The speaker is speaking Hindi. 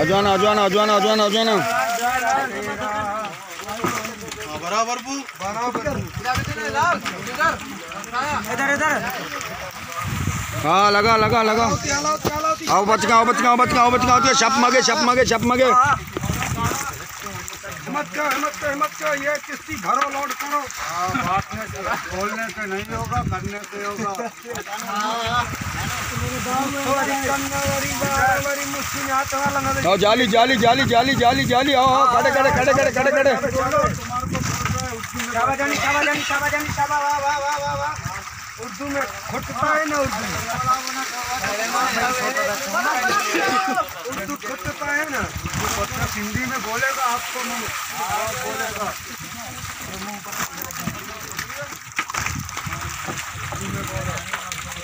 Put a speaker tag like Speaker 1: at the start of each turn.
Speaker 1: अजवाना अजवाना अजवाना अजवाना अजवाना।
Speaker 2: बराबर बू।
Speaker 3: इधर इधर।
Speaker 1: हाँ लगा लगा लगा। आओ बच गया आओ बच गया आओ बच गया आओ बच गया आओ छप मगे छप मगे छप मगे।
Speaker 2: हिम्मत का हिम्मत का हिम्मत का ये किस्ती भरो लोड करो। बात में बोलने से नहीं होगा करने से होगा।
Speaker 1: आओ जाली जाली जाली जाली जाली जाली, आओ आओ, खड़े खड़े खड़े खड़े खड़े खड़े।
Speaker 2: उर्दू में खुटता है ना उर्दू उर्दू खुटता है ना हिंदी में। बोलेगा आपको बोलेगा